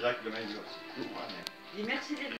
C'est là que le même, là. Dis merci d'être